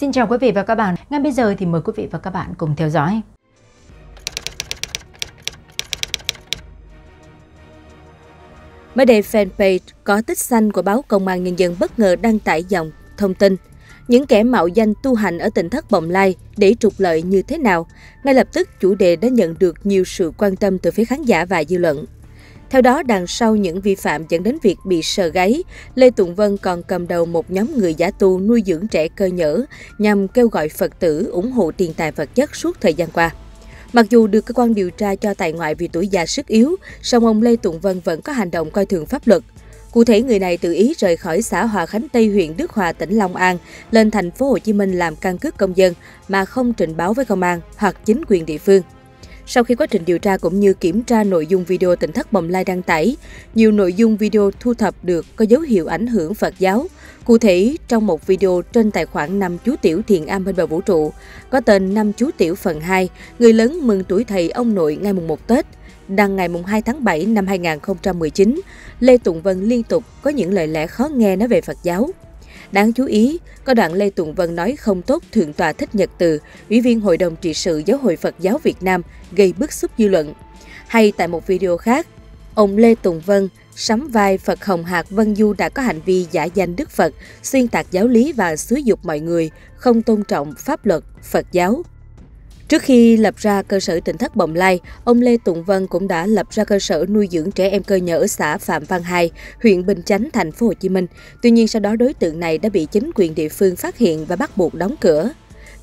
Xin chào quý vị và các bạn. Ngay bây giờ thì mời quý vị và các bạn cùng theo dõi. Mới đây, fanpage có tích xanh của báo Công an Nhân dân bất ngờ đăng tải dòng thông tin, những kẻ mạo danh tu hành ở tỉnh Thất Bồng Lai để trục lợi như thế nào. Ngay lập tức, chủ đề đã nhận được nhiều sự quan tâm từ phía khán giả và dư luận. Theo đó, đằng sau những vi phạm dẫn đến việc bị sờ gáy, Lê Tùng Vân còn cầm đầu một nhóm người giả tu nuôi dưỡng trẻ cơ nhở nhằm kêu gọi Phật tử ủng hộ tiền tài vật chất suốt thời gian qua. Mặc dù được cơ quan điều tra cho tại ngoại vì tuổi già sức yếu, song ông Lê Tùng Vân vẫn có hành động coi thường pháp luật. Cụ thể người này tự ý rời khỏi xã Hòa Khánh Tây huyện Đức Hòa tỉnh Long An lên thành phố Hồ Chí Minh làm căn cước công dân mà không trình báo với công an hoặc chính quyền địa phương. Sau khi quá trình điều tra cũng như kiểm tra nội dung video tỉnh thất bồng lai đăng tải, nhiều nội dung video thu thập được có dấu hiệu ảnh hưởng Phật giáo. Cụ thể, trong một video trên tài khoản năm chú tiểu thiền am bên bờ vũ trụ, có tên năm chú tiểu phần 2, người lớn mừng tuổi thầy ông nội ngày mùng 1 Tết, đăng ngày 2 tháng 7 năm 2019, Lê Tùng Vân liên tục có những lời lẽ khó nghe nói về Phật giáo. Đáng chú ý, có đoạn Lê Tùng Vân nói không tốt Thượng tòa Thích Nhật Từ, Ủy viên Hội đồng trị sự Giáo hội Phật giáo Việt Nam, gây bức xúc dư luận. Hay tại một video khác, ông Lê Tùng Vân sắm vai Phật Hồng Hạc Vân Du đã có hành vi giả danh Đức Phật, xuyên tạc giáo lý và xúi dục mọi người không tôn trọng pháp luật Phật giáo. Trước khi lập ra cơ sở tỉnh thất Bồng Lai, ông Lê Tùng Vân cũng đã lập ra cơ sở nuôi dưỡng trẻ em cơ nhở ở xã Phạm Văn Hai, huyện Bình Chánh, thành phố Hồ Chí Minh. Tuy nhiên sau đó đối tượng này đã bị chính quyền địa phương phát hiện và bắt buộc đóng cửa.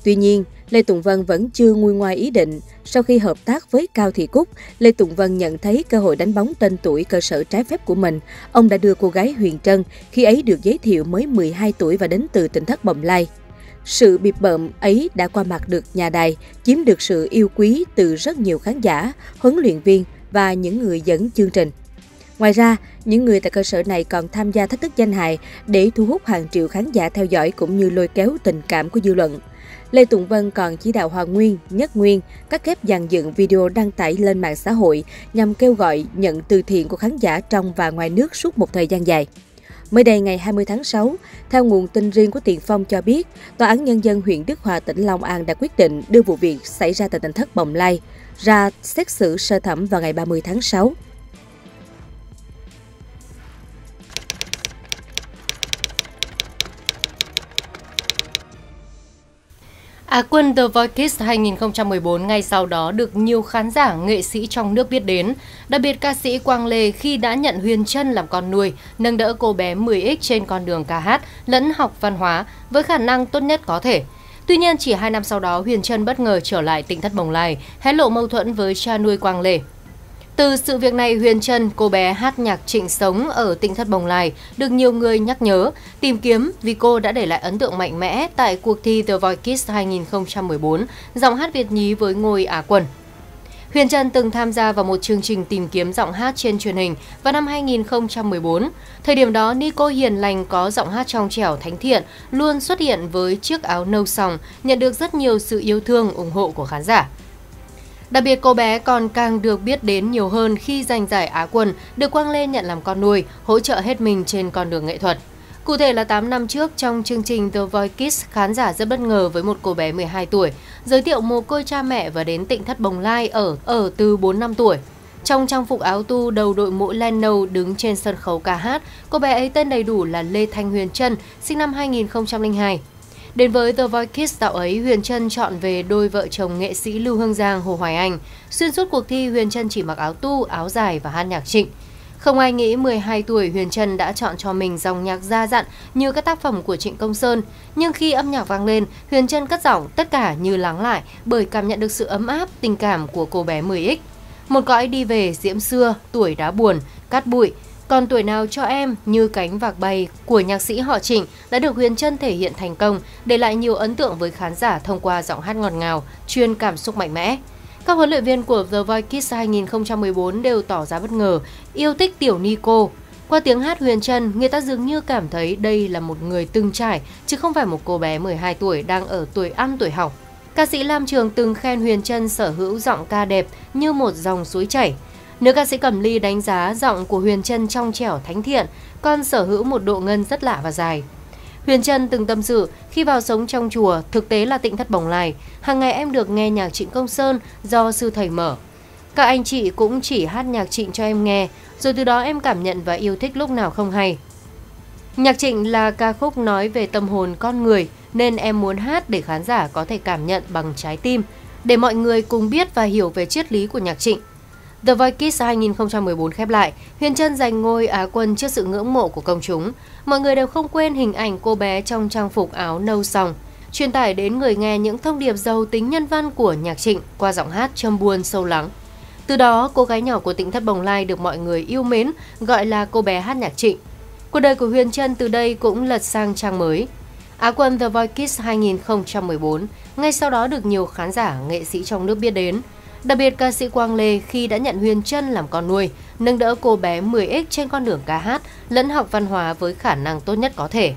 Tuy nhiên, Lê Tùng Vân vẫn chưa nguôi ngoai ý định. Sau khi hợp tác với Cao Thị Cúc, Lê Tùng Vân nhận thấy cơ hội đánh bóng tên tuổi cơ sở trái phép của mình. Ông đã đưa cô gái Huyền Trân, khi ấy được giới thiệu mới 12 tuổi và đến từ tỉnh thất Bồng Lai. Sự bịp bợm ấy đã qua mặt được nhà đài, chiếm được sự yêu quý từ rất nhiều khán giả, huấn luyện viên và những người dẫn chương trình. Ngoài ra, những người tại cơ sở này còn tham gia thách thức danh hài để thu hút hàng triệu khán giả theo dõi cũng như lôi kéo tình cảm của dư luận. Lê Tùng Vân còn chỉ đạo Hoàng Nguyên, Nhất Nguyên cắt ghép dàn dựng video đăng tải lên mạng xã hội nhằm kêu gọi nhận từ thiện của khán giả trong và ngoài nước suốt một thời gian dài. Mới đây ngày 20 tháng 6, theo nguồn tin riêng của Tiền Phong cho biết, Tòa án Nhân dân huyện Đức Hòa, tỉnh Long An đã quyết định đưa vụ việc xảy ra tại tỉnh thất Bồng Lai ra xét xử sơ thẩm vào ngày 30 tháng 6. Á quân The Voice Kids 2014 ngay sau đó được nhiều khán giả nghệ sĩ trong nước biết đến, đặc biệt ca sĩ Quang Lê khi đã nhận Huyền Trân làm con nuôi, nâng đỡ cô bé 10X trên con đường ca hát lẫn học văn hóa với khả năng tốt nhất có thể. Tuy nhiên, chỉ 2 năm sau đó, Huyền Trân bất ngờ trở lại tỉnh thất bồng lai, hé lộ mâu thuẫn với cha nuôi Quang Lê. Từ sự việc này, Huyền Trân, cô bé hát nhạc trịnh sống ở tỉnh thất Bồng Lai, được nhiều người nhắc nhớ, tìm kiếm vì cô đã để lại ấn tượng mạnh mẽ tại cuộc thi The Voice Kids 2014, giọng hát Việt nhí với ngôi Á quân. Huyền Trân từng tham gia vào một chương trình tìm kiếm giọng hát trên truyền hình vào năm 2014. Thời điểm đó, Nico hiền lành có giọng hát trong trẻo thánh thiện, luôn xuất hiện với chiếc áo nâu sòng, nhận được rất nhiều sự yêu thương, ủng hộ của khán giả. Đặc biệt cô bé còn càng được biết đến nhiều hơn khi giành giải Á quân, được Quang Lê nhận làm con nuôi, hỗ trợ hết mình trên con đường nghệ thuật. Cụ thể là 8 năm trước trong chương trình The Voice Kids, khán giả rất bất ngờ với một cô bé 12 tuổi, giới thiệu mồ côi cha mẹ và đến tỉnh thất Bồng Lai ở ở từ 4 năm tuổi. Trong trang phục áo tu đầu đội mũ len nâu đứng trên sân khấu ca hát, cô bé ấy tên đầy đủ là Lê Thanh Huyền Trân, sinh năm 2002. Đến với The Voice Kids tạo ấy, Huyền Trân chọn về đôi vợ chồng nghệ sĩ Lưu Hương Giang, Hồ Hoài Anh. Xuyên suốt cuộc thi, Huyền Trân chỉ mặc áo tu, áo dài và hát nhạc trịnh. Không ai nghĩ 12 tuổi Huyền Trân đã chọn cho mình dòng nhạc ra dặn như các tác phẩm của Trịnh Công Sơn. Nhưng khi âm nhạc vang lên, Huyền Trân cất giọng tất cả như lắng lại bởi cảm nhận được sự ấm áp, tình cảm của cô bé 10X. Một cõi đi về diễm xưa, tuổi đã buồn, cát bụi, còn tuổi nào cho em như cánh vạc bay của nhạc sĩ họ Trịnh đã được Huyền Trân thể hiện thành công, để lại nhiều ấn tượng với khán giả thông qua giọng hát ngọt ngào, chuyên cảm xúc mạnh mẽ. Các huấn luyện viên của The Voice Kids 2014 đều tỏ ra bất ngờ, yêu thích tiểu Nico. Qua tiếng hát Huyền Trân, người ta dường như cảm thấy đây là một người từng trải, chứ không phải một cô bé 12 tuổi đang ở tuổi ăn tuổi học. Ca sĩ Lam Trường từng khen Huyền Trân sở hữu giọng ca đẹp như một dòng suối chảy. Nữ ca sĩ Cẩm Ly đánh giá giọng của Huyền Trân trong trẻo thánh thiện, còn sở hữu một độ ngân rất lạ và dài. Huyền Trân từng tâm sự, khi vào sống trong chùa, thực tế là tịnh thất bồng lai, hàng ngày em được nghe nhạc trịnh công sơn do sư thầy mở. Các anh chị cũng chỉ hát nhạc trịnh cho em nghe, rồi từ đó em cảm nhận và yêu thích lúc nào không hay. Nhạc trịnh là ca khúc nói về tâm hồn con người, nên em muốn hát để khán giả có thể cảm nhận bằng trái tim, để mọi người cùng biết và hiểu về triết lý của nhạc trịnh. The Voice Kids 2014 khép lại, Huyền Trân giành ngôi Á quân trước sự ngưỡng mộ của công chúng. Mọi người đều không quên hình ảnh cô bé trong trang phục áo nâu sòng, truyền tải đến người nghe những thông điệp giàu tính nhân văn của nhạc trịnh qua giọng hát châm buồn sâu lắng. Từ đó, cô gái nhỏ của tỉnh thất Bồng Lai được mọi người yêu mến, gọi là cô bé hát nhạc trịnh. Cuộc đời của Huyền Trân từ đây cũng lật sang trang mới. Á quân The Voice Kids 2014, ngay sau đó được nhiều khán giả, nghệ sĩ trong nước biết đến. Đặc biệt ca sĩ Quang Lê khi đã nhận Huyền Trân làm con nuôi, nâng đỡ cô bé 10X trên con đường ca hát lẫn học văn hóa với khả năng tốt nhất có thể.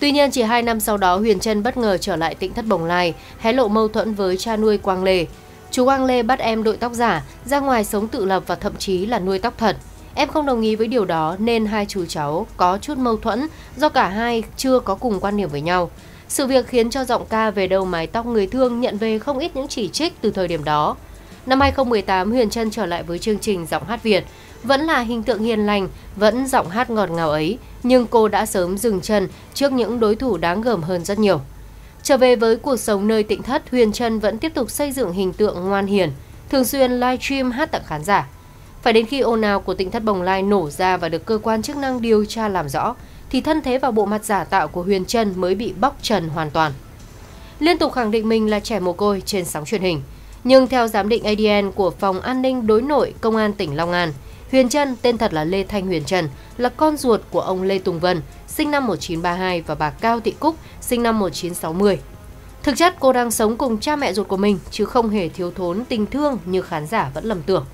Tuy nhiên chỉ 2 năm sau đó Huyền Trân bất ngờ trở lại tỉnh thất Bồng Lai, hé lộ mâu thuẫn với cha nuôi Quang Lê. Chú Quang Lê bắt em đội tóc giả, ra ngoài sống tự lập và thậm chí là nuôi tóc thật. Em không đồng ý với điều đó nên hai chú cháu có chút mâu thuẫn do cả hai chưa có cùng quan điểm với nhau. Sự việc khiến cho giọng ca về đầu mái tóc người thương nhận về không ít những chỉ trích từ thời điểm đó. Năm 2018, Huyền Trân trở lại với chương trình Giọng hát Việt. Vẫn là hình tượng hiền lành, vẫn giọng hát ngọt ngào ấy, nhưng cô đã sớm dừng chân trước những đối thủ đáng gờm hơn rất nhiều. Trở về với cuộc sống nơi tịnh thất, Huyền Trân vẫn tiếp tục xây dựng hình tượng ngoan hiền, thường xuyên live stream hát tặng khán giả. Phải đến khi ồn ào của tịnh thất Bồng Lai nổ ra và được cơ quan chức năng điều tra làm rõ, thì thân thế và bộ mặt giả tạo của Huyền Trân mới bị bóc trần hoàn toàn. Liên tục khẳng định mình là trẻ mồ côi trên sóng truyền hình, nhưng theo giám định ADN của Phòng An ninh Đối nội Công an tỉnh Long An, Huyền Trân, tên thật là Lê Thanh Huyền Trân, là con ruột của ông Lê Tùng Vân, sinh năm 1932 và bà Cao Thị Cúc, sinh năm 1960. Thực chất cô đang sống cùng cha mẹ ruột của mình chứ không hề thiếu thốn tình thương như khán giả vẫn lầm tưởng.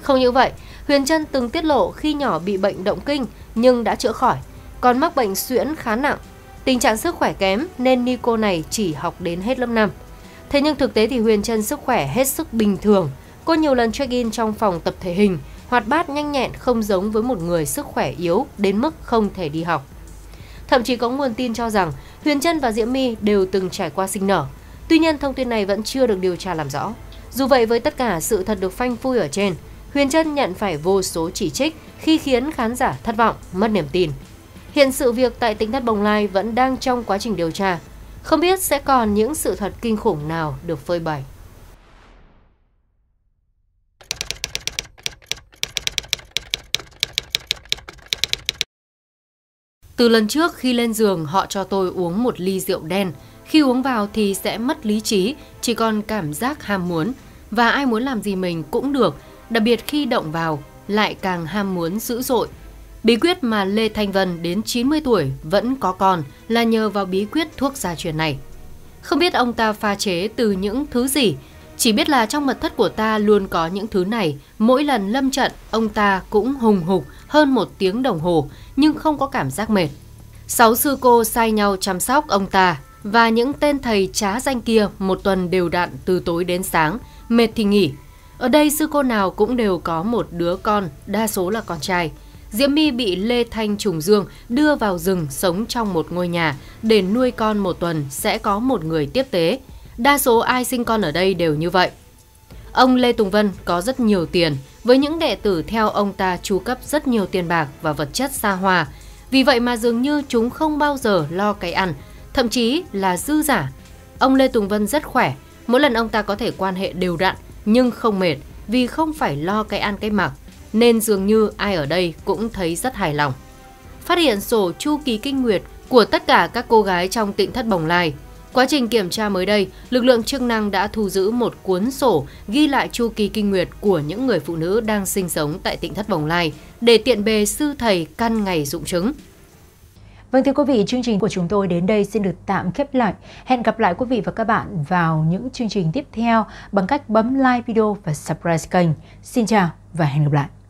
Không những vậy, Huyền Trân từng tiết lộ khi nhỏ bị bệnh động kinh nhưng đã chữa khỏi, còn mắc bệnh suyễn khá nặng. Tình trạng sức khỏe kém nên ni cô này chỉ học đến hết lớp 5. Thế nhưng thực tế thì Huyền Trân sức khỏe hết sức bình thường. Cô nhiều lần check-in trong phòng tập thể hình, hoạt bát nhanh nhẹn không giống với một người sức khỏe yếu đến mức không thể đi học. Thậm chí có nguồn tin cho rằng Huyền Trân và Diễm My đều từng trải qua sinh nở. Tuy nhiên thông tin này vẫn chưa được điều tra làm rõ. Dù vậy với tất cả sự thật được phanh phui ở trên, Huyền Trân nhận phải vô số chỉ trích khi khiến khán giả thất vọng, mất niềm tin. Hiện sự việc tại tỉnh thất Bồng Lai vẫn đang trong quá trình điều tra. Không biết sẽ còn những sự thật kinh khủng nào được phơi bày. Từ lần trước khi lên giường họ cho tôi uống một ly rượu đen. Khi uống vào thì sẽ mất lý trí, chỉ còn cảm giác ham muốn. Và ai muốn làm gì mình cũng được, đặc biệt khi động vào lại càng ham muốn dữ dội. Bí quyết mà Lê Thanh Vân đến 90 tuổi vẫn có con là nhờ vào bí quyết thuốc gia truyền này. Không biết ông ta pha chế từ những thứ gì, chỉ biết là trong mật thất của ta luôn có những thứ này, mỗi lần lâm trận ông ta cũng hùng hục hơn một tiếng đồng hồ nhưng không có cảm giác mệt. Sáu sư cô sai nhau chăm sóc ông ta và những tên thầy trá danh kia một tuần đều đặn từ tối đến sáng, mệt thì nghỉ. Ở đây sư cô nào cũng đều có một đứa con, đa số là con trai. Diễm My bị Lê Thanh Trùng Dương đưa vào rừng sống trong một ngôi nhà để nuôi con một tuần sẽ có một người tiếp tế. Đa số ai sinh con ở đây đều như vậy. Ông Lê Tùng Vân có rất nhiều tiền, với những đệ tử theo ông ta chu cấp rất nhiều tiền bạc và vật chất xa hoa. Vì vậy mà dường như chúng không bao giờ lo cái ăn, thậm chí là dư giả. Ông Lê Tùng Vân rất khỏe, mỗi lần ông ta có thể quan hệ đều đặn nhưng không mệt vì không phải lo cái ăn cái mặc, nên dường như ai ở đây cũng thấy rất hài lòng. Phát hiện sổ chu kỳ kinh nguyệt của tất cả các cô gái trong tịnh thất bồng lai, Quá trình kiểm tra mới đây, lực lượng chức năng đã thu giữ một cuốn sổ ghi lại chu kỳ kinh nguyệt của những người phụ nữ đang sinh sống tại tỉnh Thất Bồng Lai để tiện bề sư thầy căn ngày dụng chứng. Vâng thưa quý vị, chương trình của chúng tôi đến đây xin được tạm khép lại. Hẹn gặp lại quý vị và các bạn vào những chương trình tiếp theo bằng cách bấm like video và subscribe kênh. Xin chào và hẹn gặp lại.